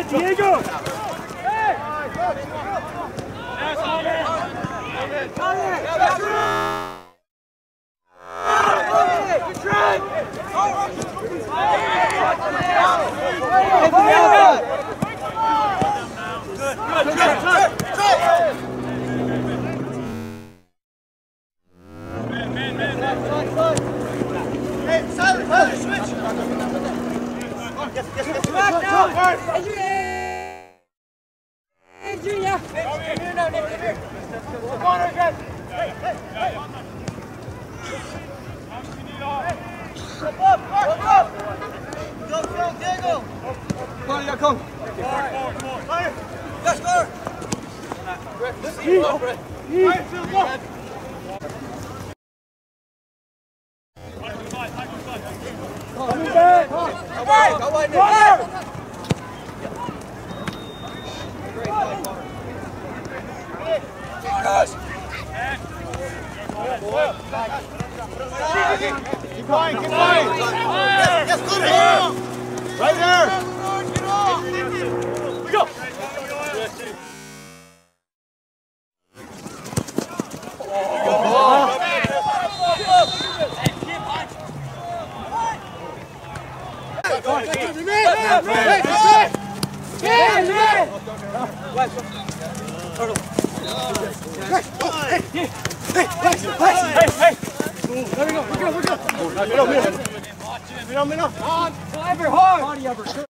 Hey, Diego! Yes, yes, yes. Back now! Adrian! come on. Yes, sir. Coming back. Go wide, go wide. Fire! Guys! Keep going, keep going! Yes, good! Right there! Hey, hey, hey! There we go, we're good, we're good. Middle, middle, middle. On, Ever hard! Body Ever.